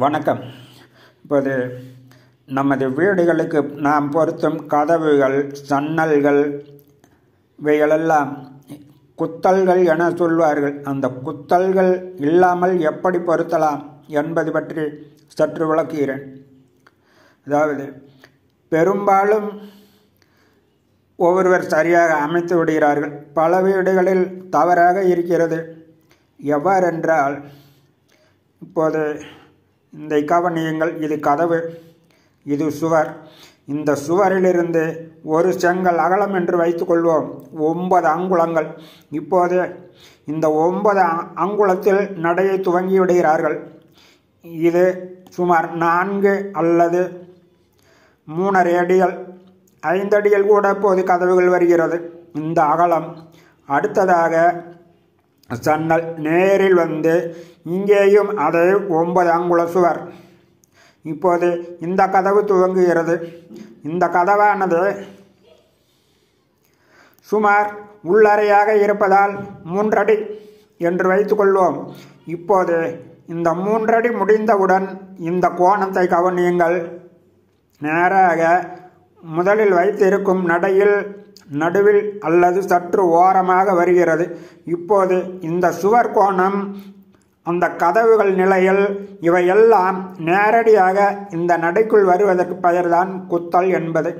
வணக்கம். இப்போது நமது வீடுகளுக்கு நாம் பொருத்தும் கதவுகள் சன்னல்கள் இவைகளெல்லாம் குத்தல்கள் என சொல்வார்கள். அந்த குத்தல்கள் இல்லாமல் எப்படி பொருத்தலாம் என்பது பற்றி சற்று விளக்குகிறேன். அதாவது பெரும்பாலும் ஒவ்வொருவர் சரியாக அமைத்து விடுகிறார்கள். பல வீடுகளில் தவறாக இருக்கிறது. எவ்வாறென்றால் இப்போது இந்த கவனியுங்கள் இது கதவு இது சுவர். இந்த சுவரிலிருந்து ஒரு செங்கல் அகலம் என்று வைத்துக்கொள்வோம் ஒன்பது அங்குலங்கள். இப்போது இந்த ஒன்பது அங்குலத்தில் நடையை துவங்கி விடுகிறார்கள். இது சுமார் நான்கு அல்லது மூணரை அடிகள். ஐந்தடிகள் கூட இப்போது கதவுகள் வருகிறது. இந்த அகலம் அடுத்ததாக சன்னல் நேரில் வந்து இங்கேயும் அதே ஒன்பது அங்குல சுவர். இப்போது இந்த கதவு துவங்குகிறது. இந்த கதவானது சுமார் உள்ளறையாக இருப்பதால் மூன்றடி என்று வைத்துக்கொள்வோம். இப்போது இந்த மூன்றடி முடிந்தவுடன் இந்த கோணத்தை கவனியுங்கள். நேராக முதலில் வைத்திருக்கும் நடையில் நடுவில் அல்லது சற்று ஓரமாக வருகிறது. இப்போது இந்த சுவர் கோணம் அந்த கதவுகள் நிலையில் இவையெல்லாம் நேரடியாக இந்த நடைக்குள் வருவதற்கு பெயர்தான் குத்தல் என்பது.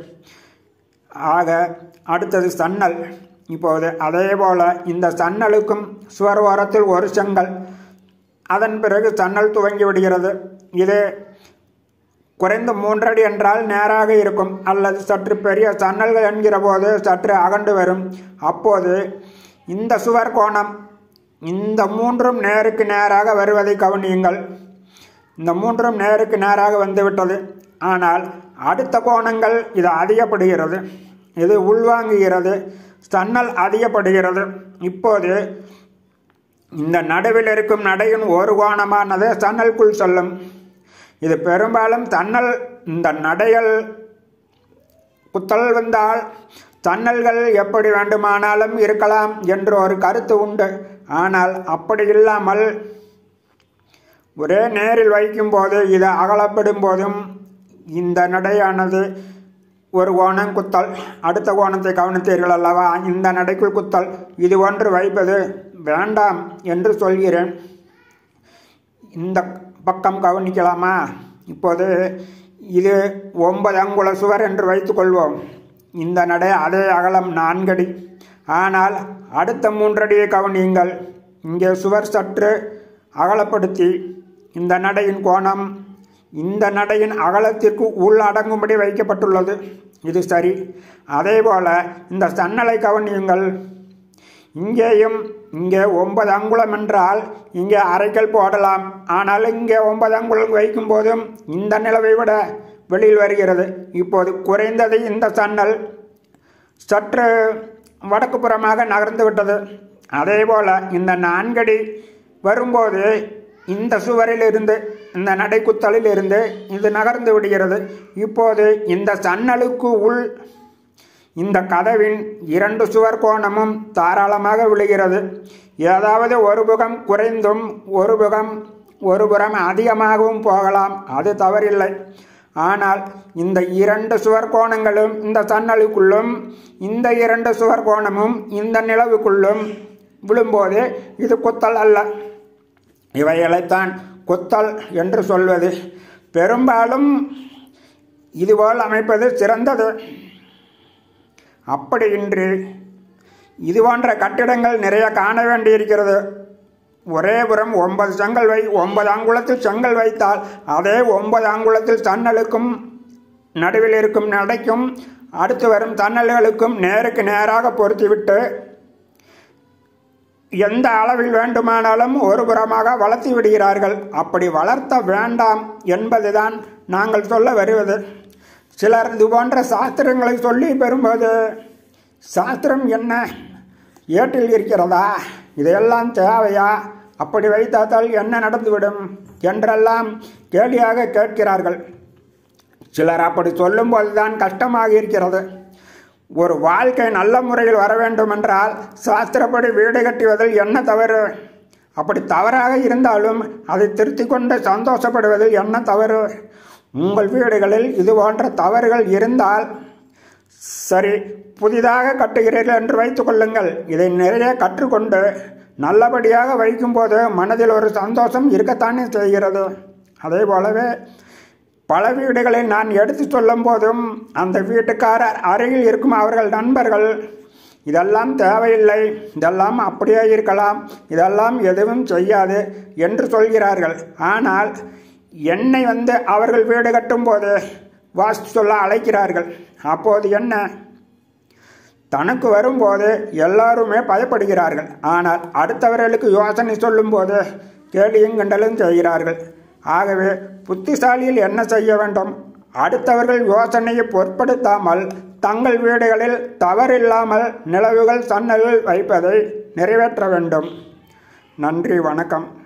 ஆக அடுத்தது சன்னல். இப்போது அதே போல இந்த சன்னலுக்கும் சுவர் ஓரத்தில் ஒரு செங்கல். அதன் பிறகு சன்னல் துவங்கி விடுகிறது. இது குறைந்த மூன்றடி என்றால் நேராக இருக்கும். அல்லது சற்று பெரிய சன்னல்கள் என்கிற போது சற்று அகண்டு வரும். அப்போது இந்த சுவர் கோணம் இந்த மூன்றும் நேருக்கு நேராக வருவதை கவனியுங்கள். இந்த மூன்றும் நேருக்கு நேராக வந்துவிட்டது. ஆனால் அடுத்த கோணங்கள் இது அதிகப்படுகிறது. இது உள்வாங்குகிறது. சன்னல் அதிகப்படுகிறது. இப்போது இந்த நடுவில் இருக்கும் நடையின் ஒரு கோணமானது சன்னலுக்குள் செல்லும். இது பெரும்பாலும் தன்னல் இந்த நடைகள் குத்தல் வந்தால் தன்னல்கள் எப்படி வேண்டுமானாலும் இருக்கலாம் என்று ஒரு கருத்து உண்டு. ஆனால் அப்படி இல்லாமல் ஒரே நேரில் வைக்கும்போது இது அகலப்படும் போதும் இந்த நடையானது ஒரு கோணம் குத்தல் அடுத்த கோணத்தை கவனித்தீர்கள் அல்லவா? இந்த நடைக்குள் குத்தல் இது ஒன்று வைப்பது வேண்டாம் என்று சொல்கிறேன். இந்த பக்கம் கவனிக்கலாமா? இப்போது இது ஒன்பது அங்குல சுவர் என்று வைத்துக்கொள்வோம் இந்த நடை அதே அகலம் நான்கடி. ஆனால் அடுத்த மூன்றடியை கவனியுங்கள். இங்கே சுவர் சற்று அகலப்படுத்தி இந்த நடையின் கோணம் இந்த நடையின் அகலத்திற்கு உள் அடங்கும்படி வைக்கப்பட்டுள்ளது. இது சரி. அதேபோல இந்த சன்னலை கவனியுங்கள். இங்கேயும் இங்கே ஒன்பது அங்குலம் என்றால் இங்கே அரைக்கல் போடலாம். ஆனால் இங்கே ஒன்பது அங்குலம் வைக்கும் போதும் இந்த நிலவை விட வெளியில் வருகிறது. இப்போது குறைந்தது இந்த சன்னல் சற்று வடக்கு புறமாக நகர்ந்து விட்டது. அதே போல் இந்த நான்கடி வரும்போது இந்த சுவரில் இருந்து இந்த நடைக்குத்தலில் இருந்து இது நகர்ந்து விடுகிறது. இப்போது இந்த சன்னலுக்கு உள் இந்த கதவின் இரண்டு சுவர் கோணமும் தாராளமாக விழுகிறது. ஏதாவது ஒரு புகம் குறைந்தும் ஒரு புகம் ஒரு புறம் அதிகமாகவும் போகலாம். அது தவறில்லை. ஆனால் இந்த இரண்டு சுவர் கோணங்களும் இந்த சன்னலுக்குள்ளும் இந்த இரண்டு சுவர் கோணமும் இந்த நிலவுக்குள்ளும் விழும்போது இது குத்தல் அல்ல. இவைகளைத்தான் குத்தல் என்று சொல்வது. பெரும்பாலும் இதுபோல் அமைப்பது சிறந்தது. அப்படி இன்று இது போன்ற கட்டிடங்கள் நிறைய காண வேண்டியிருக்கிறது. ஒரே புறம் ஒன்பது செங்கல் வை ஒன்பது அங்குலத்தில் செங்கல் வைத்தால் அதே ஒன்பது அங்குலத்தில் தன்னலுக்கும் நடுவில் இருக்கும் நடைக்கும் அடுத்து வரும் தன்னல்களுக்கும் நேருக்கு நேராக பொருத்திவிட்டு எந்த அளவில் வேண்டுமானாலும் ஒரு புறமாக வளர்த்தி விடுகிறார்கள். அப்படி வளர்த்த வேண்டாம் என்பதுதான் நாங்கள் சொல்ல வருவது. சிலர் இது போன்ற சாஸ்திரங்களை சொல்லி பெறும்போது சாஸ்திரம் என்ன? ஏட்டில் இருக்கிறதா? இதையெல்லாம் தேவையா? அப்படி வைத்தால் என்ன நடந்துவிடும்? என்றெல்லாம் கேலியாக கேட்கிறார்கள். சிலர் அப்படி சொல்லும்போது தான் கஷ்டமாக இருக்கிறது. ஒரு வாழ்க்கை நல்ல முறையில் வர வேண்டுமென்றால் சாஸ்திரப்படி வீடு கட்டுவதில் என்ன தவறு? அப்படி தவறாக இருந்தாலும் அதை திருத்தி கொண்டு சந்தோஷப்படுவதில் என்ன தவறு? உங்கள் வீடுகளில் இது போன்ற தவறுகள் இருந்தால் சரி புதிதாக கட்டுகிறீர்கள் என்று வைத்துக் கொள்ளுங்கள். இதை நிறைய கற்றுக்கொண்டு நல்லபடியாக வைக்கும்போது மனதில் ஒரு சந்தோஷம் இருக்கத்தானே செய்கிறது. அதே போலவே பல வீடுகளை நான் எடுத்து சொல்லும் போதும் அந்த வீட்டுக்காரர் அருகில் இருக்கும் அவர்கள் நண்பர்கள் இதெல்லாம் தேவையில்லை இதெல்லாம் அப்படியே இருக்கலாம் இதெல்லாம் எதுவும் செய்யாது என்று சொல்கிறார்கள். ஆனால் என்னை வந்து அவர்கள் வீடு கட்டும்போது வாஸ்து சொல்ல அழைக்கிறார்கள். அப்போது என்ன? தனக்கு வரும்போது எல்லாருமே பயப்படுகிறார்கள். ஆனால் அடுத்தவர்களுக்கு யோசனை சொல்லும்போது கேலியும் கிண்டலும் செய்கிறார்கள். ஆகவே புத்திசாலியில் என்ன செய்ய வேண்டும்? அடுத்தவர்கள் யோசனையை பொருட்படுத்தாமல் தங்கள் வீடுகளில் தவறில்லாமல் நிலவுகள் சன்னல்கள் வைப்பதை நிறைவேற்ற வேண்டும். நன்றி வணக்கம்.